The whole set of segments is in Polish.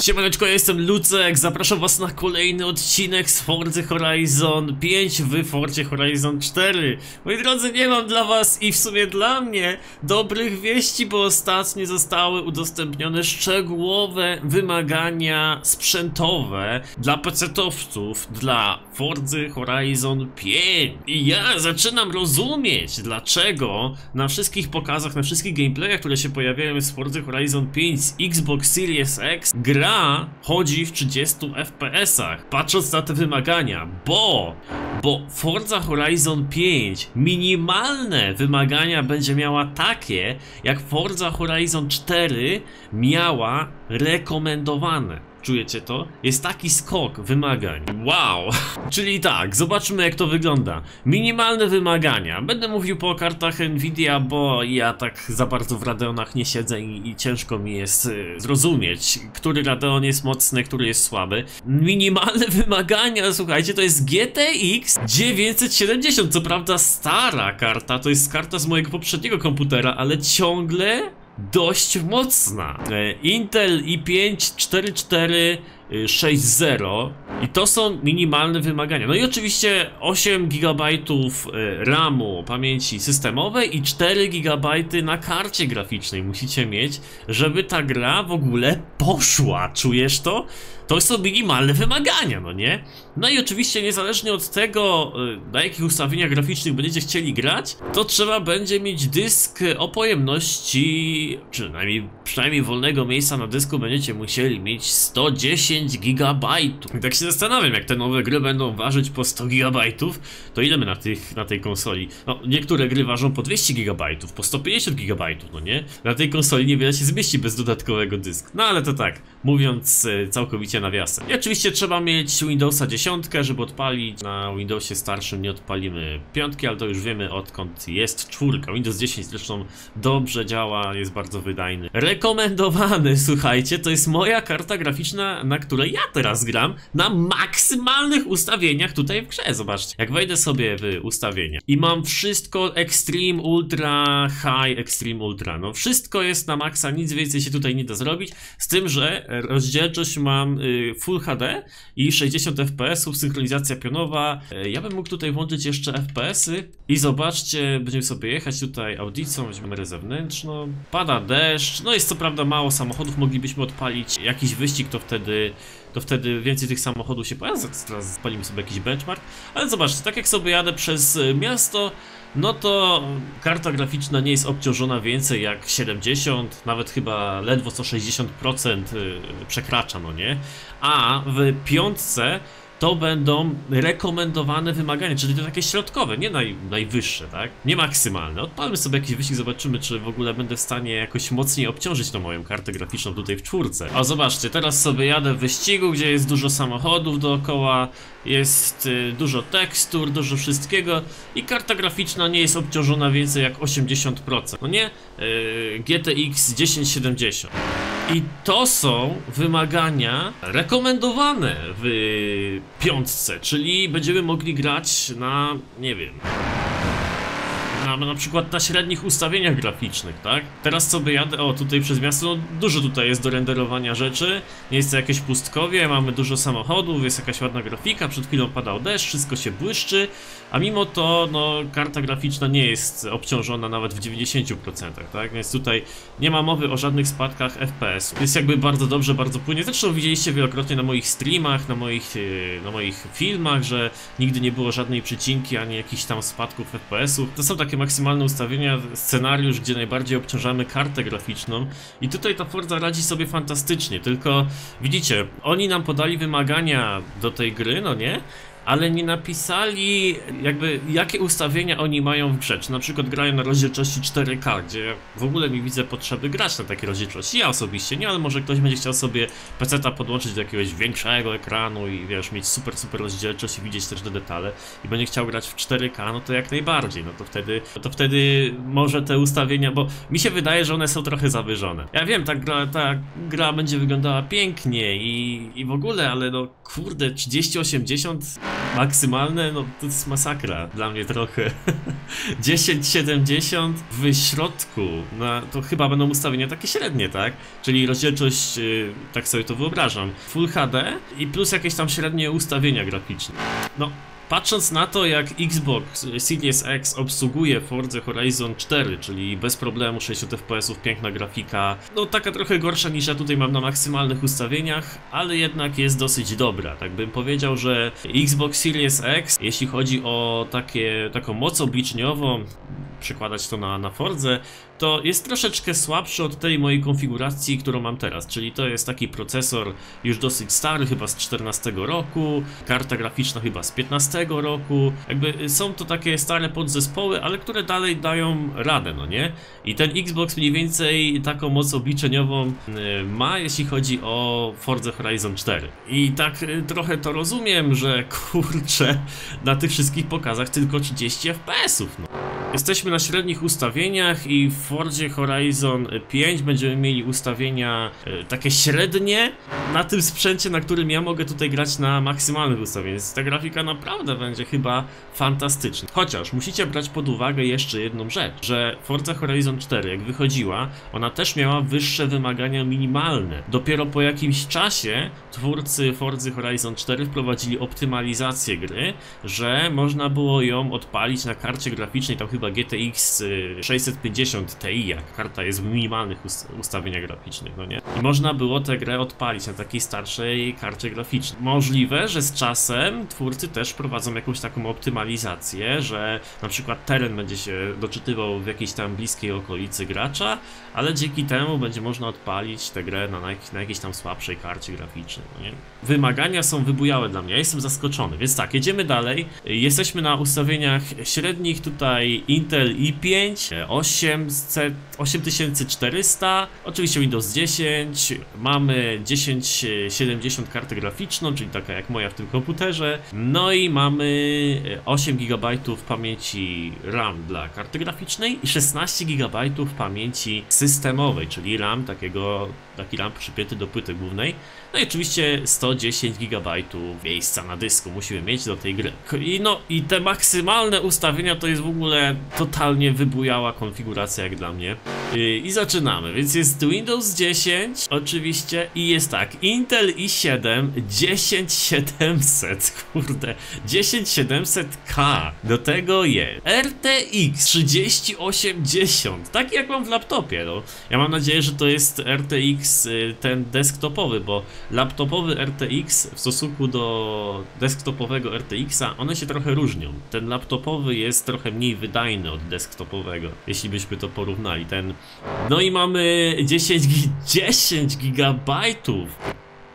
Siemaneczko, jestem Lucek, zapraszam was na kolejny odcinek z Forza Horizon 5 w Forcie Horizon 4. Moi drodzy, nie mam dla was i w sumie dla mnie dobrych wieści, bo ostatnio zostały udostępnione szczegółowe wymagania sprzętowe dla pecetowców, dla Forza Horizon 5. I ja zaczynam rozumieć, dlaczego na wszystkich pokazach, na wszystkich gameplayach, które się pojawiają z Forza Horizon 5 z Xbox Series X, gra chodzi w 30 FPS-ach, patrząc na te wymagania, bo, bo Forza Horizon 5 minimalne wymagania będzie miała takie, jak Forza Horizon 4 miała rekomendowane. Czujecie to? Jest taki skok wymagań. Wow! Czyli tak, zobaczmy jak to wygląda. Minimalne wymagania. Będę mówił po kartach Nvidia, bo ja tak za bardzo w Radeonach nie siedzę i, i ciężko mi jest y, zrozumieć, który Radeon jest mocny, który jest słaby. Minimalne wymagania, słuchajcie, to jest GTX 970. Co prawda stara karta, to jest karta z mojego poprzedniego komputera, ale ciągle dość mocna. E, Intel i5 4460 i to są minimalne wymagania. No i oczywiście 8 GB RAMu pamięci systemowej i 4 GB na karcie graficznej musicie mieć, żeby ta gra w ogóle poszła. Czujesz to? To są minimalne wymagania, no nie? No i oczywiście niezależnie od tego, y, na jakich ustawieniach graficznych będziecie chcieli grać, to trzeba będzie mieć dysk o pojemności, przynajmniej, przynajmniej wolnego miejsca na dysku będziecie musieli mieć 110 GB. I tak się zastanawiam, jak te nowe gry będą ważyć po 100 GB, to ile my na, tych, na tej konsoli? No, niektóre gry ważą po 200 GB, po 150 GB, no nie? Na tej konsoli niewiele się zmieści bez dodatkowego dysku. No ale to tak, mówiąc y, nawiasem. I oczywiście trzeba mieć Windowsa 10, żeby odpalić. Na Windowsie starszym nie odpalimy piątki, ale to już wiemy odkąd jest czwórka. Windows 10 zresztą dobrze działa, jest bardzo wydajny. Rekomendowany, słuchajcie, to jest moja karta graficzna, na której ja teraz gram, na maksymalnych ustawieniach tutaj w grze. Zobaczcie, jak wejdę sobie w ustawienia i mam wszystko Extreme, Ultra, High, Extreme, Ultra. No wszystko jest na maksa, nic więcej się tutaj nie da zrobić, z tym, że rozdzielczość mam y, Full HD i 60 fps, synchronizacja pionowa. E, ja bym mógł tutaj włączyć jeszcze FPS-y i zobaczcie, będziemy sobie jechać tutaj audicą, weźmiemy kamerę zewnętrzną. Pada deszcz, no jest co prawda mało samochodów, moglibyśmy odpalić jakiś wyścig, to wtedy to wtedy więcej tych samochodów się pojawia. Teraz spalimy sobie jakiś benchmark. Ale zobaczcie, tak jak sobie jadę przez miasto, no to karta graficzna nie jest obciążona więcej jak 70, nawet chyba ledwo co 60% y, przekracza, no nie? A w piątce to będą rekomendowane wymagania, czyli to takie środkowe, nie naj, najwyższe, tak? Nie maksymalne. Odpalmy sobie jakiś wyścig, zobaczymy, czy w ogóle będę w stanie jakoś mocniej obciążyć tą moją kartę graficzną tutaj w czwórce. A zobaczcie, teraz sobie jadę w wyścigu, gdzie jest dużo samochodów dookoła, jest y, dużo tekstur, dużo wszystkiego i karta graficzna nie jest obciążona więcej jak 80%, no nie? Y, GTX 1070. I to są wymagania rekomendowane w piątce, czyli będziemy mogli grać na, nie wiem, na, na przykład na średnich ustawieniach graficznych, tak? Teraz sobie jadę, o tutaj przez miasto, no dużo tutaj jest do renderowania rzeczy, jest to jakieś pustkowie, mamy dużo samochodów, jest jakaś ładna grafika, przed chwilą padał deszcz, wszystko się błyszczy, a mimo to, no, karta graficzna nie jest obciążona nawet w 90%, tak? Więc tutaj nie ma mowy o żadnych spadkach FPS. Jest jakby bardzo dobrze, bardzo płynnie. Zresztą widzieliście wielokrotnie na moich streamach, na moich, e, na moich filmach, że nigdy nie było żadnej przycinki, ani jakichś tam spadków FPS-ów. To są takie maksymalne ustawienia, scenariusz, gdzie najbardziej obciążamy kartę graficzną i tutaj ta Forza radzi sobie fantastycznie, tylko widzicie, oni nam podali wymagania do tej gry, no nie? Ale nie napisali jakby jakie ustawienia oni mają w grze. Czy na przykład grają na rozdzielczości 4K, gdzie w ogóle mi widzę potrzeby grać na takiej rozdzielczości. Ja osobiście nie, ale może ktoś będzie chciał sobie PC-ta podłączyć do jakiegoś większego ekranu i wiesz, mieć super, super rozdzielczość i widzieć też te detale i będzie chciał grać w 4K, no to jak najbardziej, no to wtedy, to wtedy może te ustawienia, bo mi się wydaje, że one są trochę zawyżone. Ja wiem, ta gra, ta gra będzie wyglądała pięknie i, i w ogóle, ale no kurde, 3080 maksymalne, no to jest masakra dla mnie trochę. 1070 w środku, no to chyba będą ustawienia takie średnie, tak? Czyli rozdzielczość, yy, tak sobie to wyobrażam, Full HD i plus jakieś tam średnie ustawienia graficzne. No, Patrząc na to, jak Xbox Series X obsługuje Forza Horizon 4, czyli bez problemu 60 fps, piękna grafika, no taka trochę gorsza niż ja tutaj mam na maksymalnych ustawieniach, ale jednak jest dosyć dobra. Tak bym powiedział, że Xbox Series X, jeśli chodzi o takie, taką moc obliczeniową, przekładać to na, na Fordze, to jest troszeczkę słabszy od tej mojej konfiguracji, którą mam teraz, czyli to jest taki procesor już dosyć stary, chyba z 14 roku, karta graficzna chyba z 15 roku, jakby są to takie stare podzespoły, ale które dalej dają radę, no nie? I ten Xbox mniej więcej taką moc obliczeniową y, ma, jeśli chodzi o Forza Horizon 4. I tak y, trochę to rozumiem, że kurczę, na tych wszystkich pokazach tylko 30 FPS-ów, no. Jesteśmy na średnich ustawieniach i w Fordzie Horizon 5 będziemy mieli ustawienia e, takie średnie na tym sprzęcie, na którym ja mogę tutaj grać na maksymalnych ustawieniach. Więc ta grafika naprawdę będzie chyba fantastyczna. Chociaż musicie brać pod uwagę jeszcze jedną rzecz, że Forza Horizon 4 jak wychodziła, ona też miała wyższe wymagania minimalne. Dopiero po jakimś czasie twórcy Forza Horizon 4 wprowadzili optymalizację gry, że można było ją odpalić na karcie graficznej, tam chyba GTX 650 Ti, jak karta jest w minimalnych ustawieniach graficznych, no nie? I można było tę grę odpalić na takiej starszej karcie graficznej. Możliwe, że z czasem twórcy też prowadzą jakąś taką optymalizację, że na przykład teren będzie się doczytywał w jakiejś tam bliskiej okolicy gracza, ale dzięki temu będzie można odpalić tę grę na, na jakiejś tam słabszej karcie graficznej, no nie? Wymagania są wybujałe dla mnie, ja jestem zaskoczony, więc tak, jedziemy dalej. Jesteśmy na ustawieniach średnich, tutaj Intel i5, 800, 8400, oczywiście Windows 10, mamy 1070 kartę graficzną, czyli taka jak moja w tym komputerze, no i mamy 8 GB pamięci RAM dla karty graficznej i 16 GB pamięci systemowej, czyli RAM takiego, taki RAM przypięty do płyty głównej. No i oczywiście 110 GB miejsca na dysku musimy mieć do tej gry. I no i te maksymalne ustawienia to jest w ogóle totalnie wybujała konfiguracja jak dla mnie. I zaczynamy, więc jest Windows 10 oczywiście i jest tak, Intel i7 10700, kurde, 10700K, do tego jest RTX 3080, tak jak mam w laptopie, no. Ja mam nadzieję, że to jest RTX y, ten desktopowy, bo laptopowy RTX w stosunku do desktopowego RTX-a, one się trochę różnią. Ten laptopowy jest trochę mniej wydajny od desktopowego, jeśli byśmy to porównali. Ten... No i mamy 10, 10 gigabajtów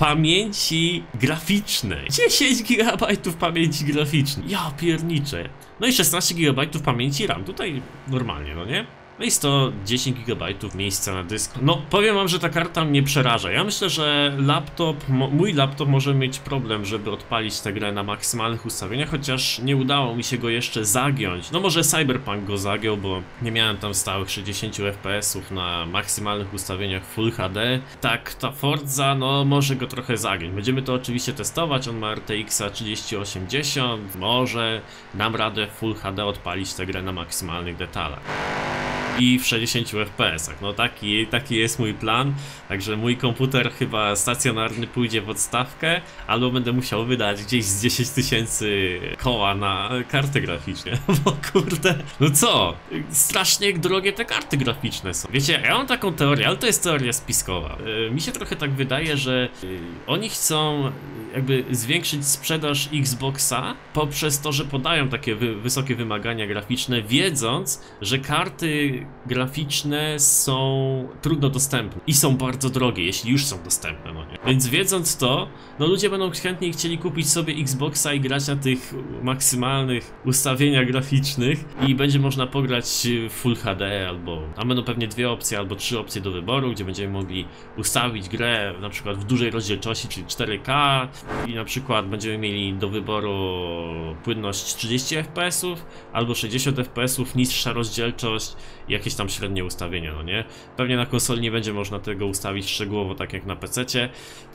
pamięci graficznej. 10 GB pamięci graficznej. Ja pierniczę. No i 16 GB pamięci RAM. Tutaj normalnie, no nie? No i 110 GB miejsca na dysku. No, powiem wam, że ta karta mnie przeraża. Ja myślę, że laptop, mój laptop może mieć problem, żeby odpalić tę grę na maksymalnych ustawieniach, chociaż nie udało mi się go jeszcze zagiąć. No może Cyberpunk go zagiął, bo nie miałem tam stałych 60 FPS-ów na maksymalnych ustawieniach Full HD. Tak, ta Forza, no może go trochę zagiąć. Będziemy to oczywiście testować, on ma RTX 3080, może dam radę Full HD odpalić tę grę na maksymalnych detalach i w 60 fps. No taki, taki jest mój plan, także mój komputer chyba stacjonarny pójdzie w odstawkę, albo będę musiał wydać gdzieś z 10 tysięcy koła na kartę graficzną, bo kurde, no co, strasznie drogie te karty graficzne są. Wiecie, ja mam taką teorię, ale to jest teoria spiskowa. E, mi się trochę tak wydaje, że e, oni chcą jakby zwiększyć sprzedaż Xboxa poprzez to, że podają takie wy wysokie wymagania graficzne, wiedząc, że karty graficzne są trudno dostępne i są bardzo drogie, jeśli już są dostępne, no nie? Więc wiedząc to, no ludzie będą chętniej chcieli kupić sobie Xboxa i grać na tych maksymalnych ustawieniach graficznych i będzie można pograć w Full HD albo, tam będą pewnie dwie opcje albo trzy opcje do wyboru, gdzie będziemy mogli ustawić grę na przykład w dużej rozdzielczości, czyli 4K i na przykład będziemy mieli do wyboru płynność 30 fps albo 60 fps, niższa rozdzielczość jakieś tam średnie ustawienia, no nie? Pewnie na konsoli nie będzie można tego ustawić szczegółowo tak jak na PC,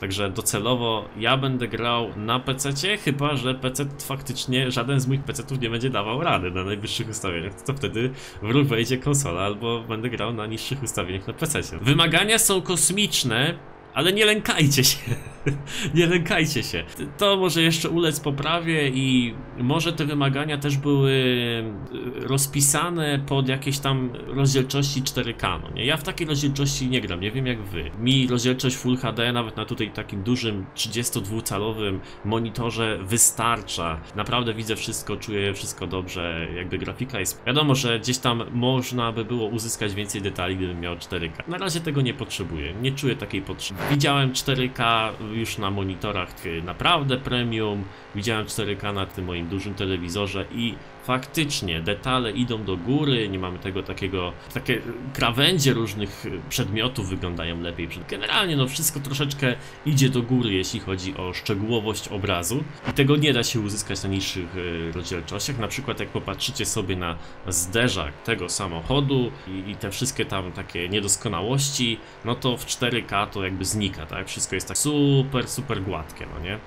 także docelowo ja będę grał na PC, chyba że PC faktycznie żaden z moich PC-ów nie będzie dawał rady na najwyższych ustawieniach, to wtedy w ruch wejdzie konsola albo będę grał na niższych ustawieniach na PC. Wymagania są kosmiczne, ale nie lękajcie się. nie lękajcie się. To może jeszcze ulec poprawie i może te wymagania też były e, rozpisane pod jakieś tam rozdzielczości 4K. No nie? Ja w takiej rozdzielczości nie gram, nie wiem jak wy. Mi rozdzielczość Full HD nawet na tutaj takim dużym 32-calowym monitorze wystarcza. Naprawdę widzę wszystko, czuję wszystko dobrze, jakby grafika jest... Wiadomo, że gdzieś tam można by było uzyskać więcej detali, gdybym miał 4K. Na razie tego nie potrzebuję, nie czuję takiej potrzeby. Widziałem 4K już na monitorach naprawdę premium, widziałem 4K na tym moim dużym telewizorze i faktycznie detale idą do góry, nie mamy tego takiego, takie krawędzie różnych przedmiotów wyglądają lepiej. Generalnie no wszystko troszeczkę idzie do góry, jeśli chodzi o szczegółowość obrazu i tego nie da się uzyskać na niższych e, rozdzielczościach. Na przykład jak popatrzycie sobie na zderzak tego samochodu i, i te wszystkie tam takie niedoskonałości, no to w 4K to jakby znika, tak? Wszystko jest tak super, super gładkie, no nie?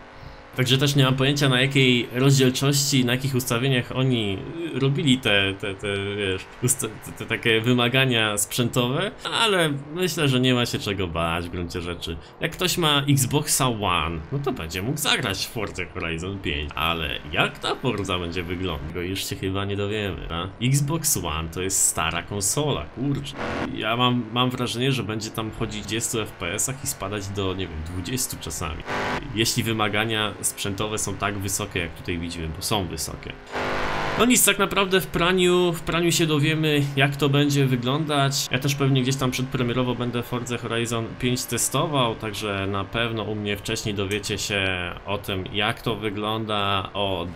Także też nie mam pojęcia na jakiej rozdzielczości, na jakich ustawieniach oni robili te, te, te wiesz, te, te, takie wymagania sprzętowe, ale myślę, że nie ma się czego bać w gruncie rzeczy. Jak ktoś ma Xboxa One, no to będzie mógł zagrać w Forza Horizon 5, ale jak ta Forza będzie wyglądać, go już się chyba nie dowiemy, a? Xbox One to jest stara konsola, kurczę. Ja mam, mam wrażenie, że będzie tam chodzić 10 FPS-ach i spadać do, nie wiem, 20 czasami. Jeśli wymagania sprzętowe są tak wysokie, jak tutaj widzimy, bo są wysokie. No nic, tak naprawdę w praniu, w praniu się dowiemy, jak to będzie wyglądać. Ja też pewnie gdzieś tam przedpremierowo będę Forza Horizon 5 testował, także na pewno u mnie wcześniej dowiecie się o tym, jak to wygląda od,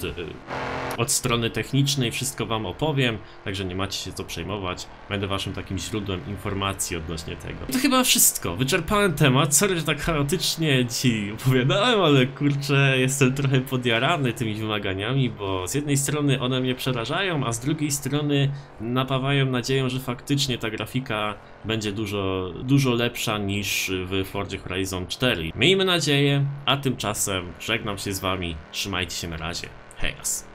od strony technicznej, wszystko wam opowiem, także nie macie się co przejmować. Będę waszym takim źródłem informacji odnośnie tego. To chyba wszystko, wyczerpałem temat, sorry, że tak chaotycznie dzisiaj opowiadałem, ale kurczę, jestem trochę podjarany tymi wymaganiami, bo z jednej strony one mnie przerażają, a z drugiej strony napawają nadzieją, że faktycznie ta grafika będzie dużo, dużo lepsza niż w Fordzie Horizon 4. Miejmy nadzieję, a tymczasem żegnam się z wami, trzymajcie się na razie, hejas.